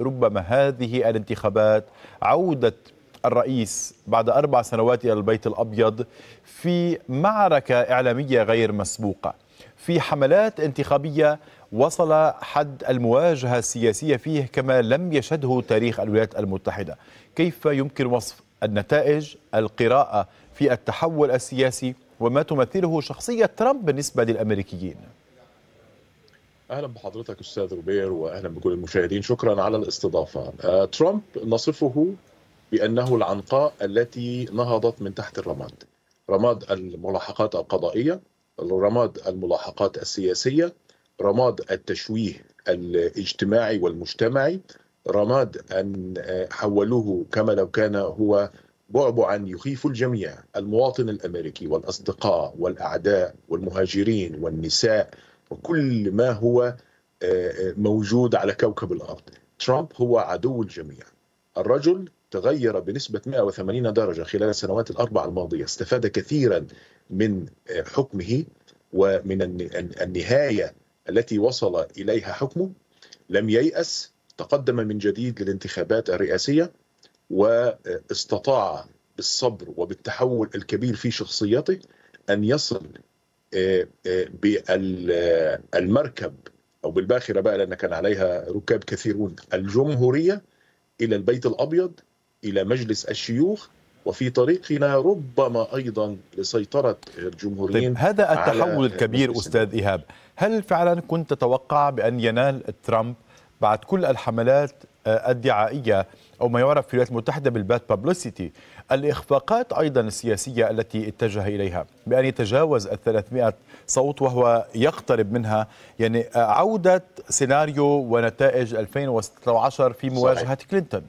ربما هذه الانتخابات عودة الرئيس بعد أربع سنوات إلى البيت الأبيض في معركة إعلامية غير مسبوقة. في حملات انتخابية وصل حد المواجهة السياسية فيه كما لم يشهده تاريخ الولايات المتحدة. كيف يمكن وصف النتائج القراءة في التحول السياسي وما تمثله شخصية ترامب بالنسبة للأمريكيين؟ أهلا بحضرتك أستاذ روبير واهلا بكل المشاهدين. شكرا على الاستضافة. آه، ترامب نصفه بأنه العنقاء التي نهضت من تحت الرماد. رماد الملاحقات القضائية رماد الملاحقات السياسية رماد التشويه الاجتماعي والمجتمعي رماد أن حولوه كما لو كان هو بعبعا يخيف الجميع. المواطن الأمريكي والأصدقاء والأعداء والمهاجرين والنساء وكل ما هو موجود على كوكب الأرض. ترامب هو عدو الجميع. الرجل تغير بنسبة 180 درجة خلال السنوات الأربع الماضية. استفاد كثيرا من حكمه ومن النهاية التي وصل إليها حكمه. لم ييأس تقدم من جديد للانتخابات الرئاسية واستطاع بالصبر وبالتحول الكبير في شخصيته أن يصل بالمركب أو بالباخرة بقى لأن كان عليها ركاب كثيرون. الجمهورية إلى البيت الأبيض إلى مجلس الشيوخ وفي طريقنا ربما أيضا لسيطرة الجمهوريين طيب هذا التحول الكبير أستاذ إيهاب. هل فعلا كنت تتوقع بأن ينال ترامب بعد كل الحملات الدعائية أو ما يعرف في الولايات المتحدة بالباد بابليسيتي الإخفاقات أيضا السياسية التي اتجه إليها. بأن يتجاوز ال 300 صوت وهو يقترب منها. يعني عودة سيناريو ونتائج 2016 في مواجهة صحيح. كلينتون.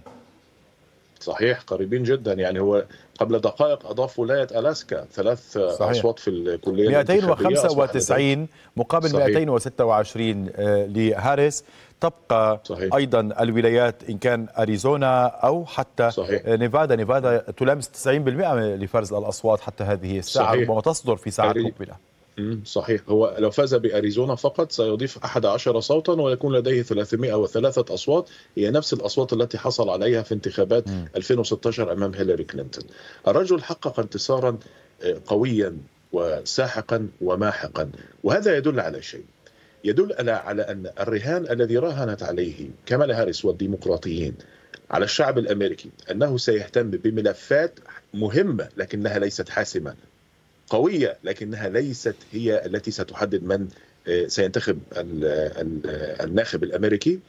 صحيح قريبين جدا. يعني هو قبل دقائق أضاف ولاية ألاسكا ثلاث صحيح. أصوات في الكلية. 295 مقابل صحيح. 226 لهاريس. تبقى صحيح. أيضا الولايات إن كان أريزونا أو حتى صحيح. نيفادا. نيفادا تلامس 90% لفرز الأصوات حتى هذه الساعة ربما تصدر في ساعات مقبلة. صحيح. هو لو فاز بأريزونا فقط سيضيف 11 صوتا ويكون لديه 303 أصوات. هي نفس الأصوات التي حصل عليها في انتخابات م. 2016 أمام هيلاري كلينتون. الرجل حقق انتصارا قويا وساحقا وماحقا وهذا يدل على شيء. يدل على أن الرهان الذي راهنت عليه كمالا هاريس والديمقراطيين على الشعب الأمريكي أنه سيهتم بملفات مهمة لكنها ليست حاسمة قوية لكنها ليست هي التي ستحدد من سينتخب الناخب الأمريكي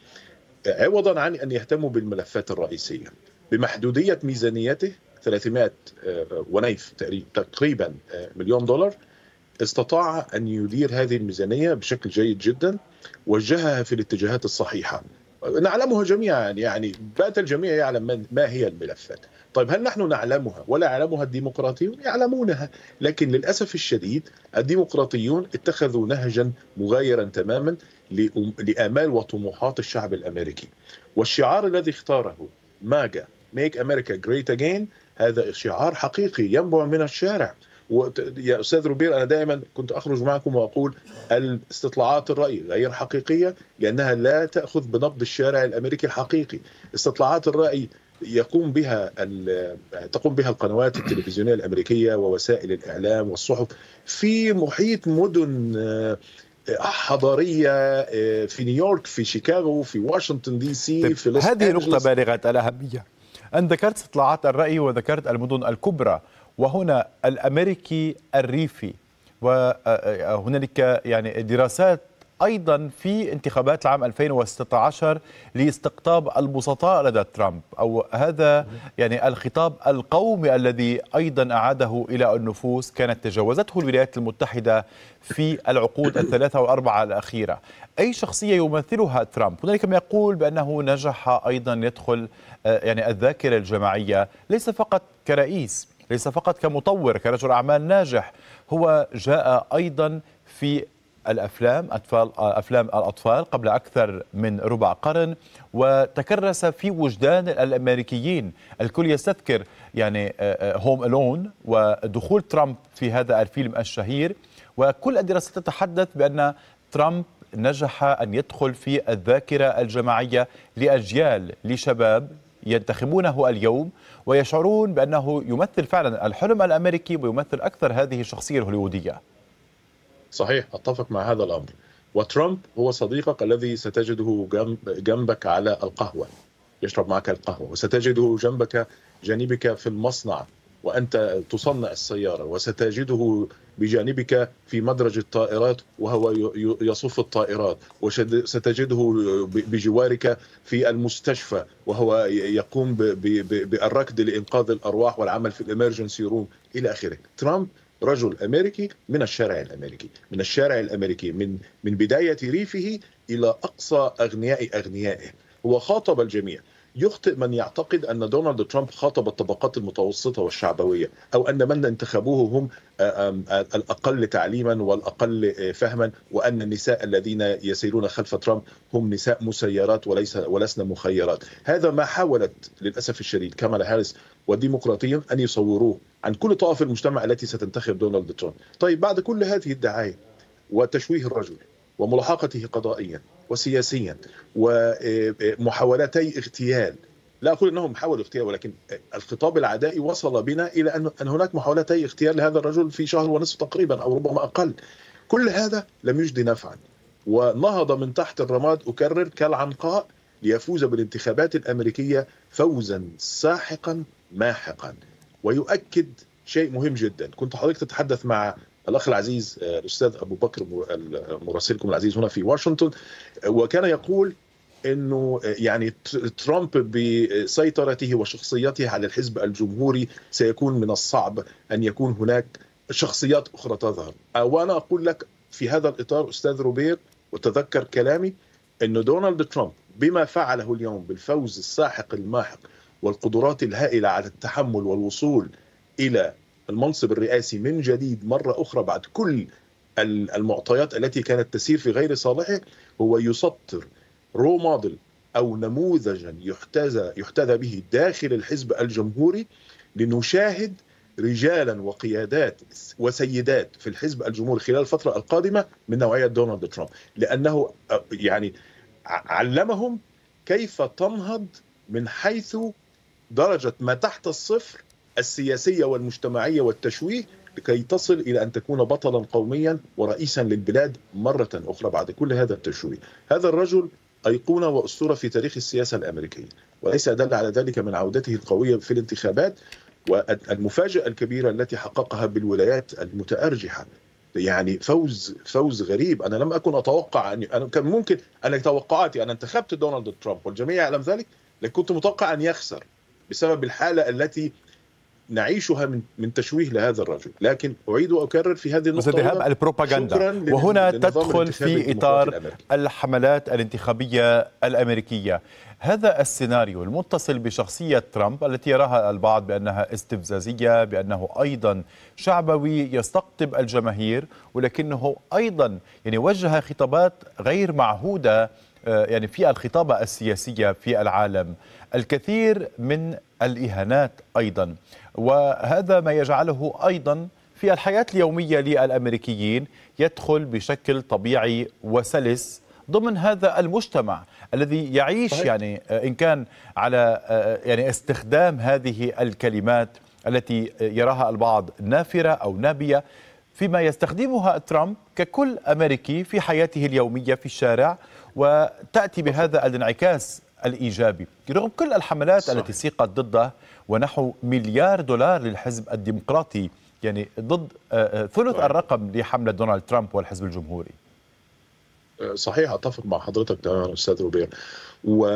عوضا عن أن يهتموا بالملفات الرئيسية. بمحدودية ميزانيته 300 ونيف تقريبا مليون دولار استطاع أن يدير هذه الميزانية بشكل جيد جدا وجهها في الاتجاهات الصحيحة. نعلمها جميعا يعني بات الجميع يعلم ما هي الملفات. طيب هل نحن نعلمها ولا يعلمها الديمقراطيون؟ يعلمونها. لكن للأسف الشديد الديمقراطيون اتخذوا نهجا مغايرا تماما لآمال وطموحات الشعب الأمريكي. والشعار الذي اختاره ماجا ميك أمريكا جريت أجين هذا شعار حقيقي ينبع من الشارع. يا أستاذ روبير أنا دائما كنت أخرج معكم وأقول الاستطلاعات الرأي غير حقيقية لأنها لا تأخذ بنبض الشارع الأمريكي الحقيقي. استطلاعات الرأي يقوم بها تقوم بها القنوات التلفزيونية الأمريكية ووسائل الإعلام والصحف في محيط مدن حضارية في نيويورك في شيكاغو في واشنطن دي سي في لوس هذه نقطة بالغة الأهمية. أن ذكرت استطلاعات الرأي وذكرت المدن الكبرى وهنا الأمريكي الريفي وهنالك يعني دراسات أيضا في انتخابات العام 2016 لاستقطاب البسطاء لدى ترامب أو هذا يعني الخطاب القومي الذي أيضا أعاده إلى النفوس كانت تجاوزته الولايات المتحدة في العقود الثلاثة والاربعه الأخيرة. أي شخصية يمثلها ترامب؟ هنالك من يقول بأنه نجح أيضا يدخل يعني الذاكرة الجماعية ليس فقط كرئيس. ليس فقط كمطور كرجل أعمال ناجح. هو جاء أيضا في الأفلام أطفال أفلام الأطفال قبل أكثر من ربع قرن وتكرس في وجدان الأمريكيين. الكل يستذكر يعني هوم الون ودخول ترامب في هذا الفيلم الشهير. وكل الدراسات تتحدث بأن ترامب نجح أن يدخل في الذاكرة الجماعية لأجيال لشباب ينتخبونه اليوم ويشعرون بأنه يمثل فعلا الحلم الأمريكي ويمثل أكثر هذه الشخصية الهوليودية صحيح أتفق مع هذا الأمر. وترامب هو صديقك الذي ستجده جنب جنبك على القهوة. يشرب معك القهوة وستجده جنبك جانبك في المصنع. وأنت تصنع السيارة وستجده بجانبك في مدرج الطائرات وهو يصف الطائرات وستجده بجوارك في المستشفى وهو يقوم بالركض لإنقاذ الأرواح والعمل في الإمرجنسي روم إلى آخره. ترامب رجل أمريكي من الشارع الأمريكي من الشارع الأمريكي من من بداية ريفه إلى أقصى أغنياء أغنيائه. هو خاطب الجميع. يخطئ من يعتقد أن دونالد ترامب خاطب الطبقات المتوسطة والشعبوية أو أن من انتخبوه هم الأقل تعليما والأقل فهما وأن النساء الذين يسيرون خلف ترامب هم نساء مسيرات وليس ولسن مخيرات. هذا ما حاولت للأسف الشديد كامالا هاريس والديمقراطيين أن يصوروه عن كل طوائف المجتمع التي ستنتخب دونالد ترامب. طيب بعد كل هذه الدعاية وتشويه الرجل وملاحقته قضائيا وسياسيا ومحاولتي اغتيال. لا أقول إنهم حاولوا اغتيال ولكن الخطاب العدائي وصل بنا إلى أن هناك محاولتي اغتيال لهذا الرجل في شهر ونصف تقريبا أو ربما أقل. كل هذا لم يجدي نفعا. ونهض من تحت الرماد أكرر كالعنقاء ليفوز بالانتخابات الأمريكية فوزا ساحقا ماحقا. ويؤكد شيء مهم جدا. كنت حضرتك تتحدث مع الأخ العزيز الأستاذ أبو بكر مراسلكم العزيز هنا في واشنطن وكان يقول إنه يعني ترامب بسيطرته وشخصيته على الحزب الجمهوري سيكون من الصعب أن يكون هناك شخصيات أخرى تظهر. وأنا أقول لك في هذا الإطار أستاذ روبير وتذكر كلامي إنه دونالد ترامب بما فعله اليوم بالفوز الساحق الماحق والقدرات الهائلة على التحمل والوصول إلى المنصب الرئاسي من جديد مرة أخرى بعد كل المعطيات التي كانت تسير في غير صالحه هو يسطر رو موديل أو نموذجا يحتذى يحتذى به داخل الحزب الجمهوري لنشاهد رجالا وقيادات وسيدات في الحزب الجمهوري خلال الفترة القادمة من نوعية دونالد ترامب. لأنه يعني علمهم كيف تنهض من حيث درجة ما تحت الصفر السياسية والمجتمعية والتشويه لكي تصل إلى أن تكون بطلا قوميا ورئيسا للبلاد مرة أخرى بعد كل هذا التشويه. هذا الرجل أيقونة وأسطورة في تاريخ السياسة الأمريكية وليس أدل على ذلك من عودته القوية في الانتخابات والمفاجاه الكبيرة التي حققها بالولايات المتأرجحة يعني فوز فوز غريب أنا لم أكن أتوقع أن أنا كان ممكن أنا توقعاتي أنا انتخبت دونالد ترامب والجميع يعلم ذلك لكن كنت متوقع أن يخسر بسبب الحالة التي نعيشها من من تشويه لهذا الرجل، لكن أعيد وأكرر في هذه النقطة ذهاب البروباغندا وهنا تدخل في إطار. الحملات الانتخابية الأمريكية. هذا السيناريو المتصل بشخصية ترامب التي يراها البعض بأنها استفزازية بأنه أيضا شعبوي يستقطب الجماهير ولكنه أيضا يعني وجه خطابات غير معهودة يعني في الخطابة السياسية في العالم الكثير من الإهانات أيضا وهذا ما يجعله أيضا في الحياة اليومية للأمريكيين يدخل بشكل طبيعي وسلس ضمن هذا المجتمع الذي يعيش صحيح. يعني إن كان على يعني استخدام هذه الكلمات التي يراها البعض نافرة أو نابية فيما يستخدمها ترامب ككل أمريكي في حياته اليومية في الشارع وتأتي بهذا الانعكاس الإيجابي رغم كل الحملات صحيح. التي سيقت ضده ونحو مليار دولار للحزب الديمقراطي يعني ضد ثلث صحيح. الرقم لحملة دونالد ترامب والحزب الجمهوري صحيح أتفق مع حضرتك تماما أستاذ روبير و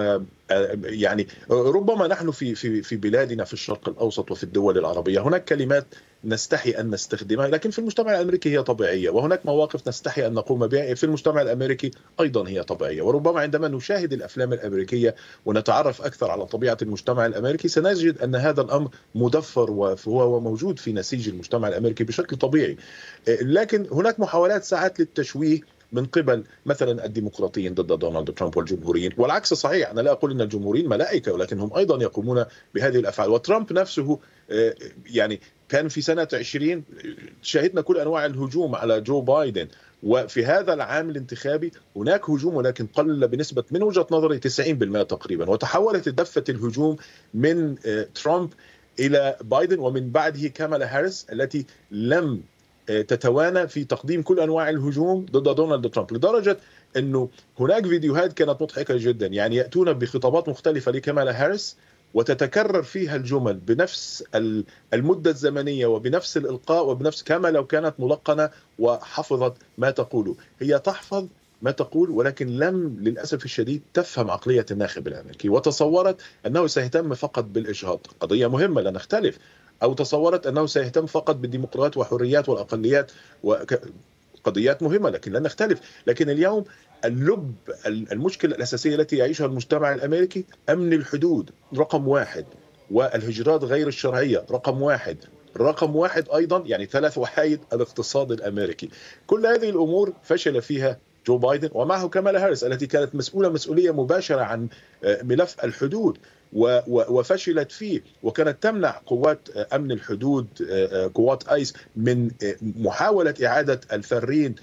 يعني ربما نحن في في في بلادنا في الشرق الأوسط وفي الدول العربية هناك كلمات نستحي أن نستخدمها لكن في المجتمع الأمريكي هي طبيعية وهناك مواقف نستحي أن نقوم بها. في المجتمع الأمريكي أيضا هي طبيعية وربما عندما نشاهد الأفلام الأمريكية ونتعرف أكثر على طبيعة المجتمع الأمريكي سنجد أن هذا الأمر مدفر وهو موجود في نسيج المجتمع الأمريكي بشكل طبيعي. لكن هناك محاولات ساعات للتشويه من قبل مثلا الديمقراطيين ضد دونالد ترامب والجمهوريين. والعكس صحيح أنا لا أقول أن الجمهوريين ملائكة ولكنهم أيضا يقومون بهذه الأفعال. وترامب نفسه يعني كان في سنة 20 شهدنا كل أنواع الهجوم على جو بايدن. وفي هذا العام الانتخابي هناك هجوم ولكن قل بنسبة من وجهة نظري 90% تقريبا. وتحولت دفة الهجوم من ترامب إلى بايدن ومن بعده كامالا هاريس التي لم تتوانى في تقديم كل أنواع الهجوم ضد دونالد ترامب. لدرجة أنه هناك فيديوهات كانت مضحكة جدا. يعني يأتون بخطابات مختلفة لكامالا هاريس وتتكرر فيها الجمل بنفس المدة الزمنية وبنفس الإلقاء وبنفس كما لو كانت ملقنة وحفظت ما تقوله هي تحفظ ما تقول ولكن لم للأسف الشديد تفهم عقلية الناخب الأمريكي وتصورت أنه سيهتم فقط بالإجهاض قضية مهمة لا نختلف. أو تصورت أنه سيهتم فقط بالديمقراطيات وحريات والأقليات وقضيات مهمة لكن لا نختلف. لكن اليوم اللب المشكلة الأساسية التي يعيشها المجتمع الأمريكي أمن الحدود رقم واحد. والهجرات غير الشرعية رقم واحد. رقم واحد أيضا يعني ثلاث وحايد الاقتصاد الأمريكي. كل هذه الأمور فشل فيها جو بايدن ومعه كمالا هاريس التي كانت مسؤولة مسؤولية مباشرة عن ملف الحدود وفشلت فيه. وكانت تمنع قوات أمن الحدود قوات آيس من محاولة إعادة الفارين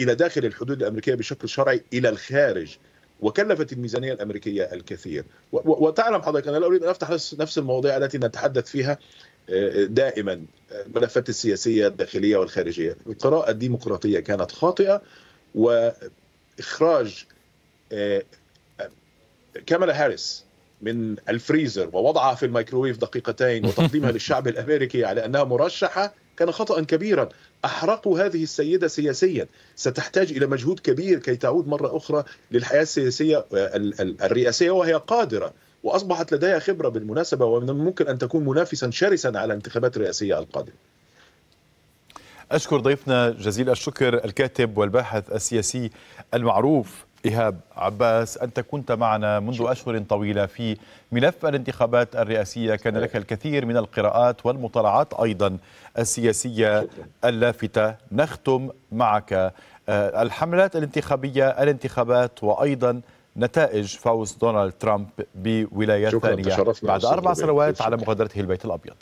إلى داخل الحدود الأمريكية بشكل شرعي إلى الخارج وكلفت الميزانية الأمريكية الكثير. وتعلم حضرتك أنا لا أريد أن أفتح نفس المواضيع التي نتحدث فيها دائما الملفات السياسية الداخلية والخارجية. القراءة الديمقراطية كانت خاطئة وإخراج كامالا هاريس من الفريزر ووضعها في الميكروويف دقيقتين وتقديمها للشعب الأمريكي على أنها مرشحة كان خطأ كبيرا. أحرقوا هذه السيدة سياسيا. ستحتاج إلى مجهود كبير كي تعود مرة أخرى للحياة السياسية الرئاسية وهي قادرة. وأصبحت لديها خبرة بالمناسبة ومن الممكن أن تكون منافسا شرسا على الانتخابات الرئاسية القادمة. أشكر ضيفنا جزيل الشكر الكاتب والباحث السياسي المعروف إيهاب عباس أنت كنت معنا منذ أشهر طويلة في ملف الانتخابات الرئاسية. كان لك الكثير من القراءات والمطالعات أيضا السياسية اللافتة. نختم معك الحملات الانتخابية الانتخابات وأيضا نتائج فوز دونالد ترامب بولايات ثانية. بعد أربع سنوات على مغادرته البيت الأبيض.